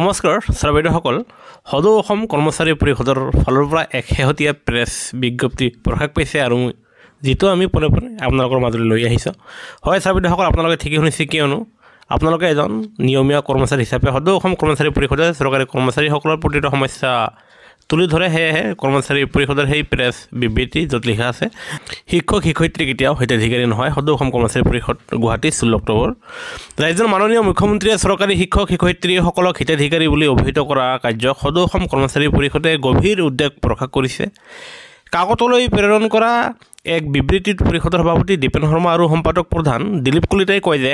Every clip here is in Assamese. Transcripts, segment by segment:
নমস্কাৰ ছাৰ বাইদেউসকল। সদৌ অসম কৰ্মচাৰী পৰিষদৰ ফালৰ পৰা এক শেহতীয়া প্ৰেছ বিজ্ঞপ্তি প্ৰকাশ পাইছে আৰু যিটো আমি পোনে পোনে আপোনালোকৰ মাজলৈ লৈ আহিছোঁ। হয় ছাৰ বাইদেউসকল আপোনালোকে ঠিকেই শুনিছে কিয়নো আপোনালোকে এজন নিয়মীয়া কৰ্মচাৰী হিচাপে সদৌ অসম কৰ্মচাৰী পৰিষদে চৰকাৰী কৰ্মচাৰীসকলৰ প্ৰতিটো সমস্যা তুলি ধৰে সেয়েহে কৰ্মচাৰী পৰিষদৰ সেই প্ৰেছ বিবৃতি য'ত লিখা আছে শিক্ষক শিক্ষয়িত্ৰী কেতিয়াও হিতাধিকাৰী নহয় সদৌ অসম কৰ্মচাৰী পৰিষদ গুৱাহাটী ষোল্ল অক্টোবৰ। ৰাজ্যৰ মাননীয় মুখ্যমন্ত্ৰীয়ে চৰকাৰী শিক্ষক শিক্ষয়িত্ৰীসকলক হিতাধিকাৰী বুলি অভিহিত কৰা কাৰ্যক সদৌ অসম কৰ্মচাৰী পৰিষদে গভীৰ উদ্বেগ প্ৰকাশ কৰিছে। কাকতলৈ প্ৰেৰণ কৰা এক বিবৃতিত পৰিষদৰ সভাপতি দীপেন শৰ্মা আৰু সম্পাদক প্ৰধান দিলীপ কলিতাই কয় যে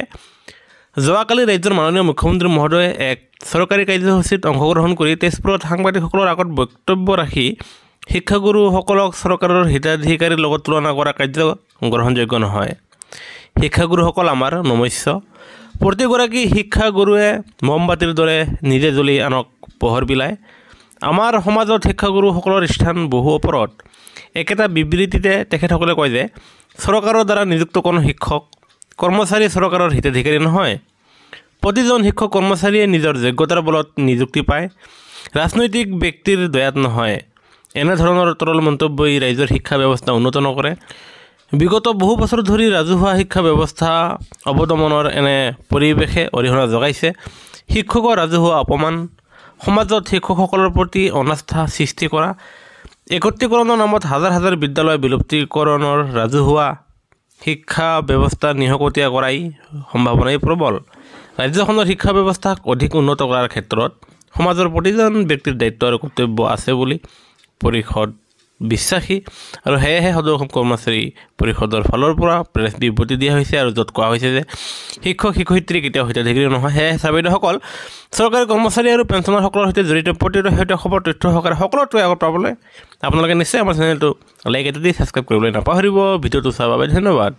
যোৱাকালি ৰাজ্যৰ মাননীয় মুখ্যমন্ত্ৰী মহোদয়ে এক চৰকাৰী কাৰ্যসূচীত অংশগ্ৰহণ কৰি তেজপুৰত সাংবাদিকসকলৰ আগত বক্তব্য ৰাখি শিক্ষাগুৰুসকলক চৰকাৰৰ হিতাধিকাৰীৰ লগত তুলনা কৰা কাৰ্য গ্ৰহণযোগ্য নহয়। শিক্ষাগুৰুসকল আমাৰ নমস্য। প্ৰতিগৰাকী শিক্ষাগুৰুৱে মমবাতিৰ দৰে নিজে জ্বলি আনক পোহৰ বিলায় আমাৰ সমাজত শিক্ষাগুৰুসকলৰ স্থান বহু ওপৰত। একেটা বিবৃতিতে তেখেতসকলে কয় যে চৰকাৰৰ দ্বাৰা নিযুক্ত কোনো শিক্ষক কৰ্মচাৰী চৰকাৰৰ হিতাধিকাৰী নহয়। প্ৰতিজন শিক্ষক কৰ্মচাৰীয়ে নিজৰ যোগ্যতাৰ বলত নিযুক্তি পায়। ৰাজনৈতিক ব্যক্তিৰ দয়াত নহয়। এনেধৰণৰ তৰল মন্তব্যই ৰাইজৰ শিক্ষা ব্যৱস্থা উন্নত নকৰে। বিগত বহু বছৰ ধৰি ৰাজহুৱা শিক্ষা ব্যৱস্থা অৱদমনৰ এনে পৰিৱেশে অৰিহণা যোগাইছে। শিক্ষকৰ ৰাজহুৱা অপমান সমাজত শিক্ষকসকলৰ প্ৰতি অনাস্থা সৃষ্টি কৰা একত্ৰীকৰণৰ নামত হাজাৰ হাজাৰ বিদ্যালয় বিলুপ্তিকৰণৰ ৰাজহুৱা শিক্ষা ব্যৱস্থা নিশকতীয়া কৰাই সম্ভাৱনাই প্ৰবল। ৰাজ্যখনৰ শিক্ষা ব্যৱস্থাক অধিক উন্নত কৰাৰ ক্ষেত্ৰত সমাজৰ প্ৰতিজন ব্যক্তিৰ দায়িত্ব আৰু কৰ্তব্য আছে বুলি পৰিষদ বিশ্বাসী আৰু সেয়েহে সদৌ অসম কৰ্মচাৰী পৰিষদৰ ফালৰ পৰা প্ৰেছ বিবৃতি দিয়া হৈছে আৰু য'ত কোৱা হৈছে যে শিক্ষক শিক্ষয়িত্ৰী কেতিয়াও হিতাধিকাৰী নহয়। সেয়েহে চাবিদসকল চৰকাৰী কৰ্মচাৰী আৰু পেঞ্চনাৰসকলৰ সৈতে জড়িত প্ৰতিটো সৈতে খবৰ তথ্য সহকাৰে সকলোটোৱে আগত পাবলৈ আপোনালোকে নিশ্চয় আমাৰ চেনেলটো লাইক এটা দি ছাবস্ক্ৰাইব কৰিবলৈ নাপাহৰিব। ভিডিঅ'টো চোৱাৰ বাবে ধন্যবাদ।